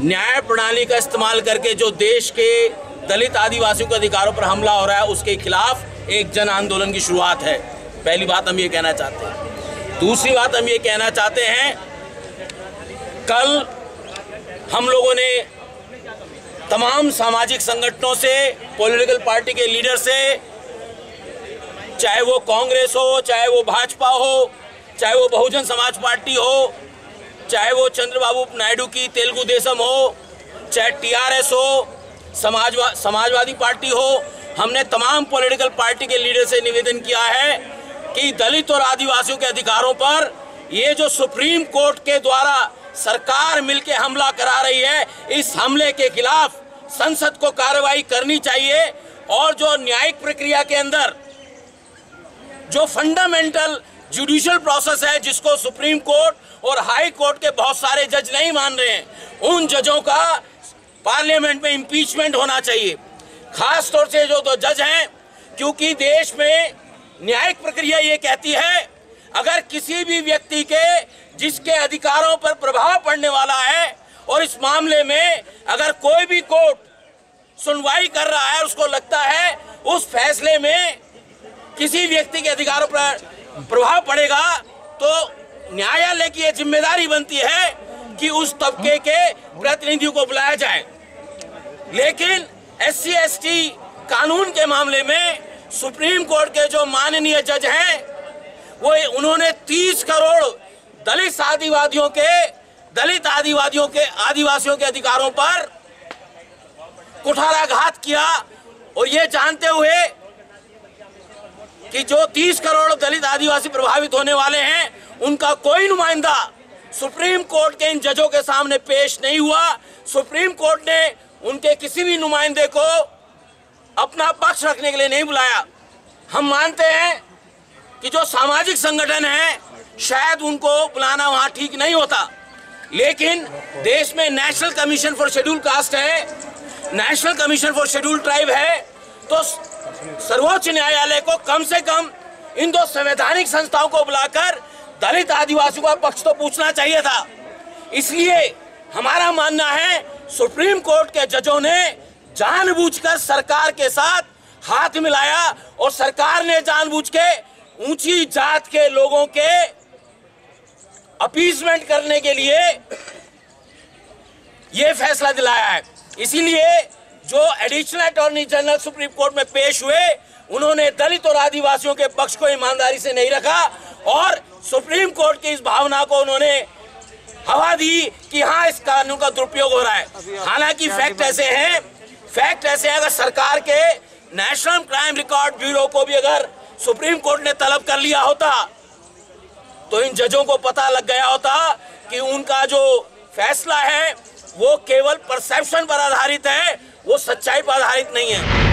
न्याय प्रणाली का इस्तेमाल करके जो देश के दलित आदिवासियों के अधिकारों पर हमला हो रहा है, उसके खिलाफ एक जन आंदोलन की शुरुआत है। पहली बात हम ये कहना चाहते हैं। दूसरी बात हम ये कहना चाहते हैं, कल हम लोगों ने तमाम सामाजिक संगठनों से, पॉलिटिकल पार्टी के लीडर से, चाहे वो कांग्रेस हो, चाहे वो भाजपा हो, चाहे वो बहुजन समाज पार्टी हो चाहे वो चंद्रबाबू नायडू की तेलुगु देशम हो, चाहे टीआरएस हो, समाजवा, समाजवादी पार्टी हो, हमने तमाम पॉलिटिकल पार्टी के लीडर से निवेदन किया है कि दलित और आदिवासियों के अधिकारों पर ये जो सुप्रीम कोर्ट के द्वारा सरकार मिलकर हमला करा रही है, इस हमले के खिलाफ संसद को कार्रवाई करनी चाहिए और जो न्यायिक प्रक्रिया के अंदर जो फंडामेंटल जुडिशियल प्रोसेस है जिसको सुप्रीम कोर्ट और हाई कोर्ट के बहुत सारे जज नहीं मान रहे हैं। उन जजों का पार्लियामेंट में इम्पीचमेंट होना चाहिए। खास तौर से जो दो जज हैं, क्योंकि देश में न्यायिक प्रक्रिया ये कहती है, अगर किसी भी व्यक्ति के, जिसके अधिकारों पर प्रभाव पड़ने वाला है, और इस मामले में अगर कोई भी कोर्ट सुनवाई कर रहा है, उसको लगता है उस फैसले में किसी व्यक्ति के अधिकारों पर प्रभाव पड़ेगा तो न्यायालय की यह ज़िम्मेदारी बनती है कि उस तबके के प्रतिनिधियों को बुलाया जाए। लेकिन एस सी कानून के मामले में सुप्रीम कोर्ट के जो माननीय जज हैं, वो उन्होंने 30 करोड़ दलित आदिवादियों के, दलित आदिवादियों के, आदिवासियों के अधिकारों पर कुठाराघात किया। और ये जानते हुए कि जो 30 करोड़ दलित आदिवासी प्रभावित होने वाले हैं, उनका कोई नुमाइंदा सुप्रीम कोर्ट के इन जजों के सामने पेश नहीं हुआ। सुप्रीम कोर्ट ने उनके किसी भी नुमाइंदे को अपना पक्ष रखने के लिए नहीं बुलाया। हम मानते हैं कि जो सामाजिक संगठन है, शायद उनको बुलाना वहाँ ठीक नहीं होता। लेकिन देश में National Commission for Schedule Caste है, National Commission for Schedule Tribe है तो सर्वोच्च न्यायालय को कम से कम इन दो संवैधानिक संस्थाओं को बुलाकर दलित आदिवासियों का पक्ष तो पूछना चाहिए था। इसलिए हमारा मानना है, सुप्रीम कोर्ट के जजों ने जानबूझकर सरकार के साथ हाथ मिलाया और सरकार ने जानबूझ के ऊँची जात के लोगों के अपीजमेंट करने के लिए यह फैसला दिलाया है। इसीलिए जो additional attorney general Supreme Court में पेश हुए उन्होंने दलित और आदिवासियों के पक्ष को ईमानदारी से नहीं रखा और सुप्रीम कोर्ट की इस भावना को उन्होंने हवा दी कि हाँ इस कानून का दुरुपयोग हो रहा है। हालाँकि फैक्ट ऐसे हैं फैक्ट ऐसे हैं अगर सरकार के नेशनल क्राइम रिकॉर्ड ब्यूरो को भी अगर सुप्रीम कोर्ट ने तलब कर लिया होता तो इन जजों को पता लग गया होता कि उनका जो फैसला है वो केवल परसेप्शन पर आधारित है वो सच्चाई पर आधारित नहीं है।